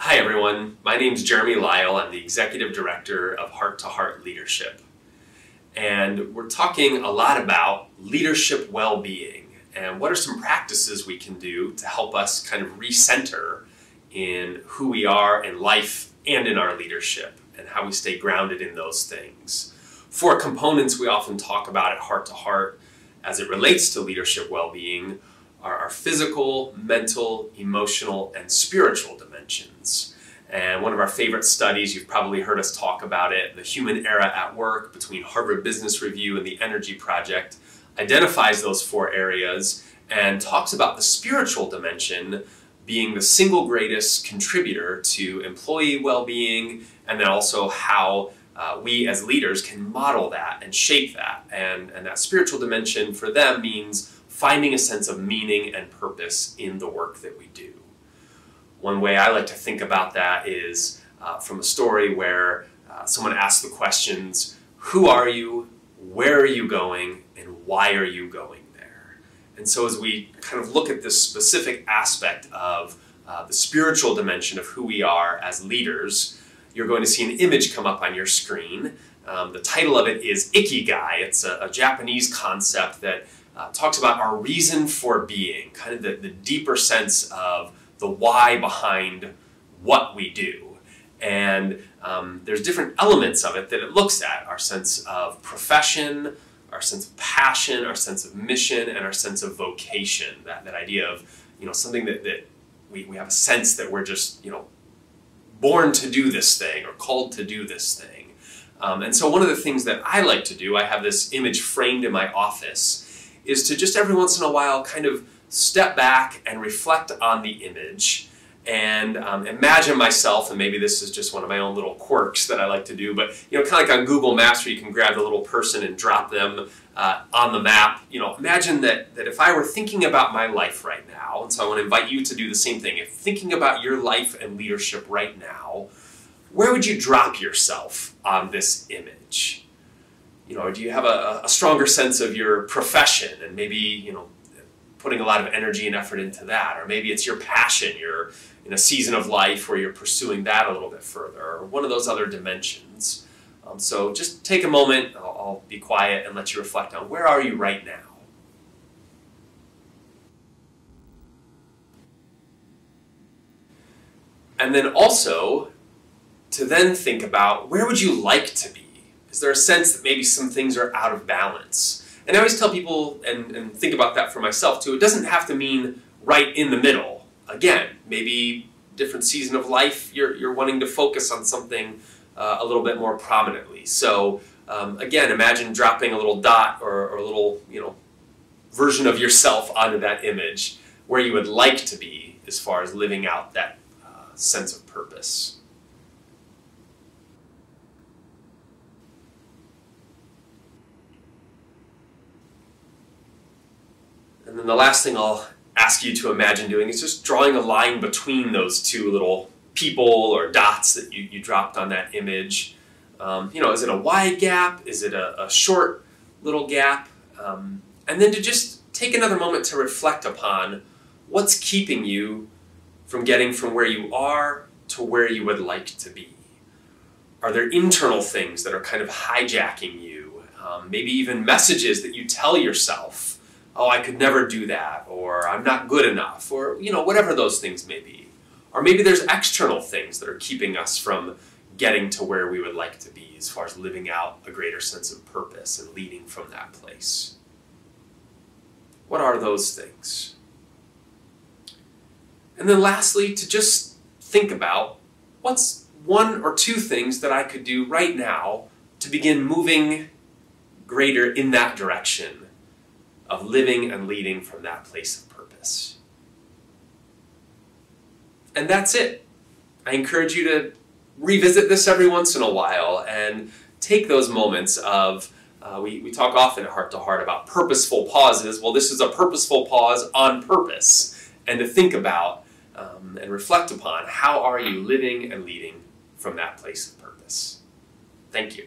Hi, everyone. My name is Jeremy Lile. I'm the Executive Director of Heart to Heart Leadership. And we're talking a lot about leadership well being and what are some practices we can do to help us kind of recenter in who we are in life and in our leadership and how we stay grounded in those things. Four components we often talk about at Heart to Heart as it relates to leadership well being are our physical, mental, emotional, and spiritual dimensions. And one of our favorite studies, you've probably heard us talk about it, the Human Era at Work between Harvard Business Review and the Energy Project, identifies those four areas and talks about the spiritual dimension being the single greatest contributor to employee well-being and then also how uh, we as leaders can model that and shape that. And, and that spiritual dimension for them means finding a sense of meaning and purpose in the work that we do. One way I like to think about that is uh, from a story where uh, someone asks the questions, who are you, where are you going, and why are you going there? And so as we kind of look at this specific aspect of uh, the spiritual dimension of who we are as leaders, you're going to see an image come up on your screen. Um, the title of it is Ikigai. It's a, a Japanese concept that uh, talks about our reason for being, kind of the, the deeper sense of the why behind what we do. And um, there's different elements of it that it looks at our sense of profession, our sense of passion, our sense of mission, and our sense of vocation. That, that idea of you know something that, that we, we have a sense that we're just you know born to do this thing or called to do this thing. Um, and so one of the things that I like to do, I have this image framed in my office is to just every once in a while kind of step back and reflect on the image and um, imagine myself, and maybe this is just one of my own little quirks that I like to do, but you know, kind of like on Google Maps where you can grab the little person and drop them uh, on the map. You know, imagine that, that if I were thinking about my life right now, and so I want to invite you to do the same thing. If thinking about your life and leadership right now, where would you drop yourself on this image? you know, do you have a, a stronger sense of your profession and maybe, you know, putting a lot of energy and effort into that? Or maybe it's your passion, you're in a season of life where you're pursuing that a little bit further, or one of those other dimensions. Um, so just take a moment, I'll, I'll be quiet and let you reflect on where are you right now? And then also to then think about where would you like to be? Is there a sense that maybe some things are out of balance? And I always tell people, and, and think about that for myself too, it doesn't have to mean right in the middle. Again, maybe different season of life, you're, you're wanting to focus on something uh, a little bit more prominently. So um, again, imagine dropping a little dot or, or a little, you know, version of yourself onto that image where you would like to be as far as living out that uh, sense of purpose. And then the last thing I'll ask you to imagine doing is just drawing a line between those two little people or dots that you, you dropped on that image. Um, you know, is it a wide gap? Is it a, a short little gap? Um, and then to just take another moment to reflect upon what's keeping you from getting from where you are to where you would like to be. Are there internal things that are kind of hijacking you? Um, maybe even messages that you tell yourself oh, I could never do that, or I'm not good enough, or, you know, whatever those things may be. Or maybe there's external things that are keeping us from getting to where we would like to be as far as living out a greater sense of purpose and leading from that place. What are those things? And then lastly, to just think about what's one or two things that I could do right now to begin moving greater in that direction of living and leading from that place of purpose. And that's it. I encourage you to revisit this every once in a while and take those moments of, uh, we, we talk often Heart to Heart about purposeful pauses. Well, this is a purposeful pause on purpose. And to think about um, and reflect upon how are you living and leading from that place of purpose. Thank you.